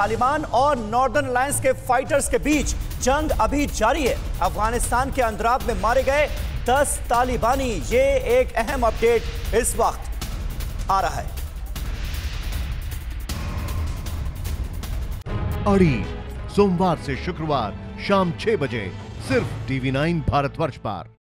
तालिबान और northern alliance के fighters के बीच जंग अभी जारी है। अफ़गानिस्तान के अंदराब में मारे गए 10 तालिबानी, ये एक अहम अपडेट इस वक्त आ रहा है। अड़ी, सोमवार से शुक्रवार शाम छह बजे, सिर्फ़ टीवी नाइन भारतवर्ष पर।